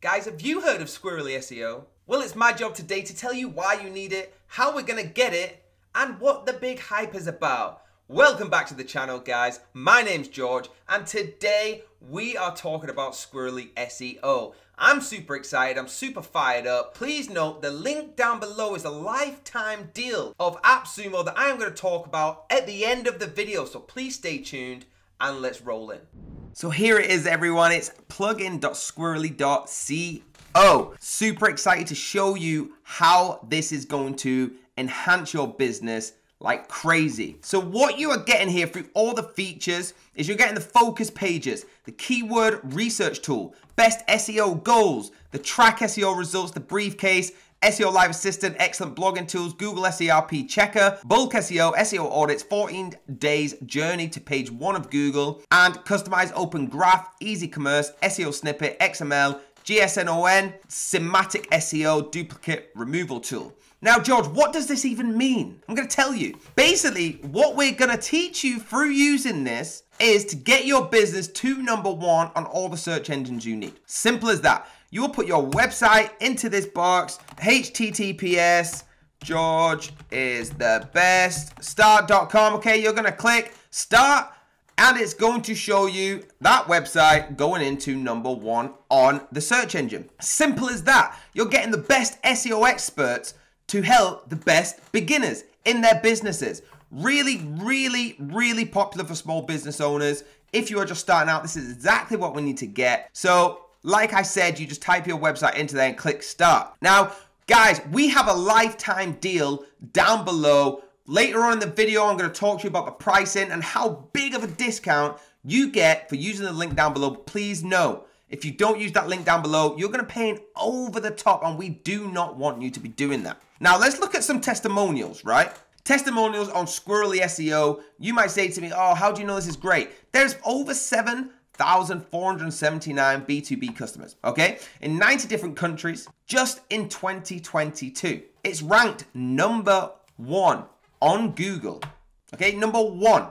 Guys, have you heard of Squirrly SEO? Well, it's my job today to tell you why you need it, how we're gonna get it, and what the big hype is about. Welcome back to the channel, guys. My name's George, and today we are talking about Squirrly SEO. I'm super excited, I'm super fired up. Please note the link down below is a lifetime deal of AppSumo that I am going to talk about at the end of the video, so please stay tuned and let's roll in. So here it is, everyone. It's plugin.squirrly.co. Super excited to show you how this is going to enhance your business like crazy. So what you are getting here through all the features is you're getting the focus pages, the keyword research tool, best SEO goals, the track SEO results, the briefcase, SEO Live Assistant, excellent blogging tools, Google SERP Checker, Bulk SEO, SEO audits, 14 days journey to page one of Google, and customized open graph, easy commerce, SEO snippet, XML, GSNON, Semantic SEO duplicate removal tool. Now, George, what does this even mean? I'm going to tell you. Basically, what we're going to teach you through using this is to get your business to number one on all the search engines you need. Simple as that. You will put your website into this box, https, George is the best, start.com. Okay, you're going to click start and it's going to show you that website going into number one on the search engine. Simple as that. You're getting the best SEO experts to help the best beginners in their businesses. Really, really, really popular for small business owners. If you are just starting out, this is exactly what we need to get. So like I said, you just type your website into there and click start. Now, guys, we have a lifetime deal down below. Later on in the video, I'm going to talk to you about the pricing and how big of a discount you get for using the link down below. Please know, if you don't use that link down below, you're going to pay an over the top and we do not want you to be doing that. Now, let's look at some testimonials, right? Testimonials on Squirrly SEO. You might say to me, oh, how do you know this is great? There's over seven 1,479 B2B customers, okay? In 90 different countries, just in 2022. It's ranked number one on Google, okay? Number one.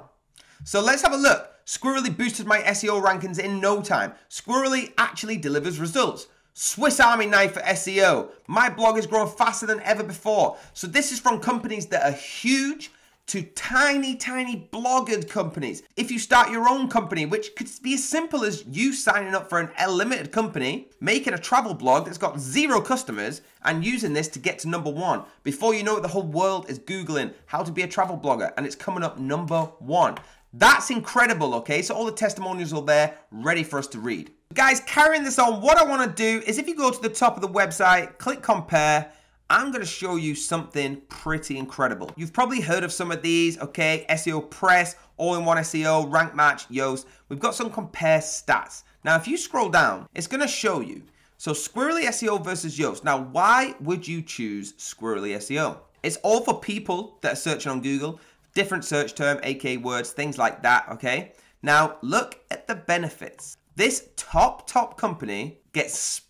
So let's have a look. Squirrly boosted my SEO rankings in no time. Squirrly actually delivers results. Swiss Army knife for SEO. My blog has grown faster than ever before. So this is from companies that are huge to tiny, tiny blogger companies. If you start your own company, which could be as simple as you signing up for an L limited company, making a travel blog that's got zero customers, and using this to get to number one. Before you know it, the whole world is Googling how to be a travel blogger, and it's coming up number one. That's incredible, okay? So all the testimonials are there, ready for us to read. Guys, carrying this on, what I want to do is if you go to the top of the website, click compare, I'm going to show you something pretty incredible. You've probably heard of some of these, okay? SEO Press, All-in-One SEO, Rank Math, Yoast. We've got some compare stats. Now, if you scroll down, it's going to show you. So Squirrly SEO versus Yoast. Now, why would you choose Squirrly SEO? It's all for people that are searching on Google, different search term, aka words, things like that, okay? Now, look at the benefits. This top, top company gets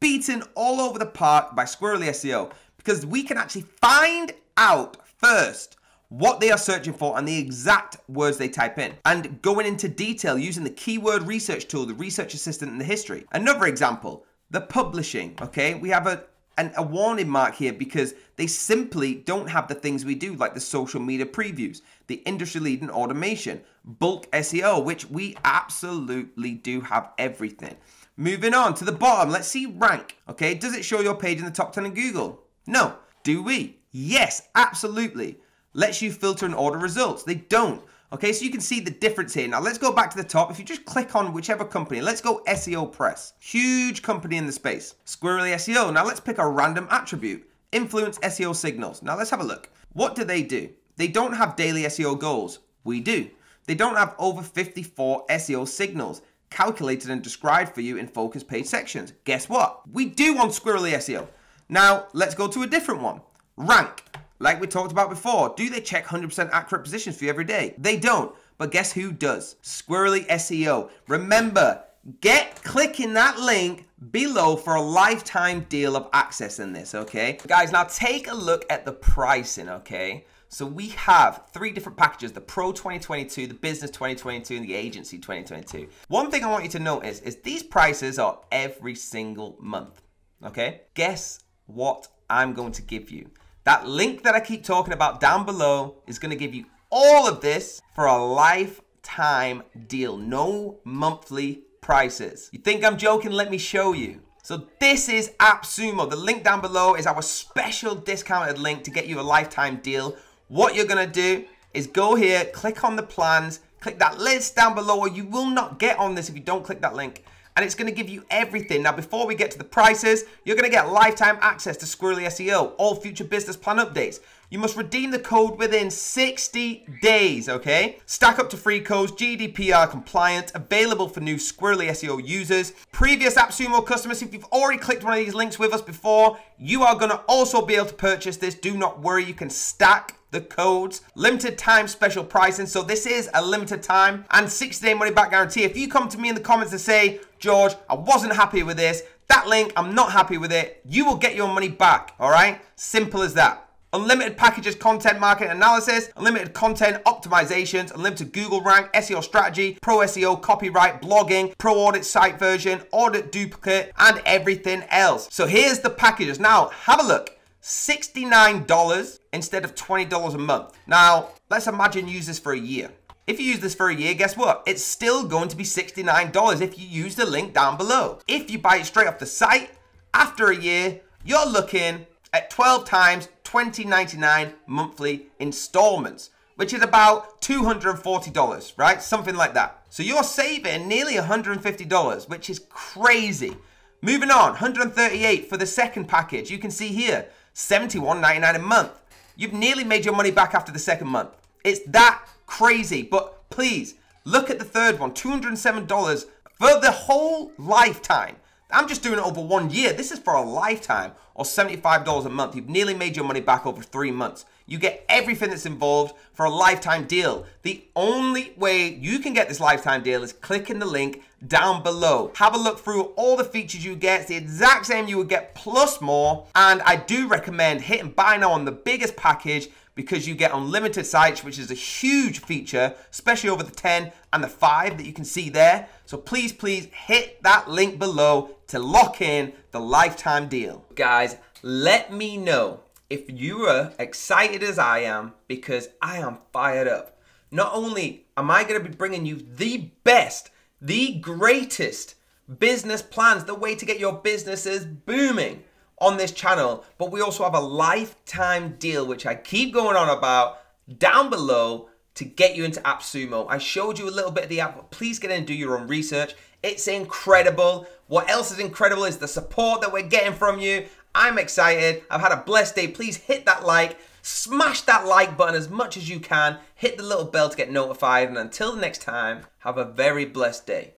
beaten all over the park by Squirrly SEO because we can actually find out first what they are searching for and the exact words they type in and going into detail using the keyword research tool, the research assistant and the history. Another example, the publishing, okay? We have a, an, a warning mark here because they simply don't have the things we do like the social media previews, the industry leading automation, bulk SEO, which we absolutely do have everything. Moving on to the bottom, let's see rank, okay? Does it show your page in the top 10 in Google? No. Do we? Yes, absolutely. Lets you filter and order results. They don't. Okay, so you can see the difference here. Now let's go back to the top. If you just click on whichever company, let's go SEO Press. Huge company in the space. Squirrly SEO. Now let's pick a random attribute. Influence SEO signals. Now let's have a look. What do they do? They don't have daily SEO goals. We do. They don't have over 54 SEO signals calculated and described for you in focus page sections. Guess what? We do on Squirrly SEO. Now, let's go to a different one. Rank. Like we talked about before, do they check 100% accurate positions for you every day? They don't. But guess who does? Squirrly SEO. Remember, get clicking that link below for a lifetime deal of access in this, okay? Guys, now take a look at the pricing, okay? So we have three different packages, the Pro 2022, the Business 2022, and the Agency 2022. One thing I want you to notice is these prices are every single month, okay? Guess what I'm going to give you? That link that I keep talking about down below is going to give you all of this for a lifetime deal. No monthly prices. You think I'm joking? Let me show you. So this is AppSumo. The link down below is our special discounted link to get you a lifetime deal. What you're gonna do is go here, click on the plans, click that list down below or you will not get on this if you don't click that link and it's going to give you everything. Now, before we get to the prices, you're going to get lifetime access to Squirrly SEO, all future business plan updates. You must redeem the code within 60 days, okay? Stack up to free codes, GDPR compliant, available for new Squirrly SEO users. Previous AppSumo customers, if you've already clicked one of these links with us before, you are to also be able to purchase this. Do not worry, you can stack the codes, limited time special pricing. So this is a limited time and 60 day money back guarantee. If you come to me in the comments and say, George, I wasn't happy with this, that link, I'm not happy with it, you will get your money back, all right? Simple as that. Unlimited packages, content marketing analysis, unlimited content optimizations, unlimited Google rank, SEO strategy, pro SEO, copyright, blogging, pro audit site version, audit duplicate, and everything else. So here's the packages. Now, have a look. $69 instead of $20 a month. Now, let's imagine use this for a year. If you use this for a year, guess what? It's still going to be $69 if you use the link down below. If you buy it straight off the site, after a year, you're looking at 12 times 2099 monthly installments, which is about $240, right? Something like that. So you're saving nearly $150, which is crazy. Moving on, 138 for the second package. You can see here, $71.99 a month. You've nearly made your money back after the second month. It's that crazy. But please, look at the third one, $207 for the whole lifetime. I'm just doing it over one year. This is for a lifetime or $75 a month. You've nearly made your money back over three months. You get everything that's involved for a lifetime deal. The only way you can get this lifetime deal is clicking the link down below. Have a look through all the features you get. It's the exact same you would get plus more. And I do recommend hitting buy now on the biggest package because you get unlimited sites, which is a huge feature, especially over the 10 and the 5 that you can see there. So please, please hit that link below to lock in the lifetime deal. Guys, let me know if you are excited as I am because I am fired up. Not only am I going to be bringing you the best, the greatest business plans, the way to get your businesses booming on this channel, but we also have a lifetime deal, which I keep going on about down below to get you into AppSumo. I showed you a little bit of the app, but please get in and do your own research. It's incredible. What else is incredible is the support that we're getting from you. I'm excited. I've had a blessed day. Please hit that like, smash that like button as much as you can, hit the little bell to get notified, and until the next time, have a very blessed day.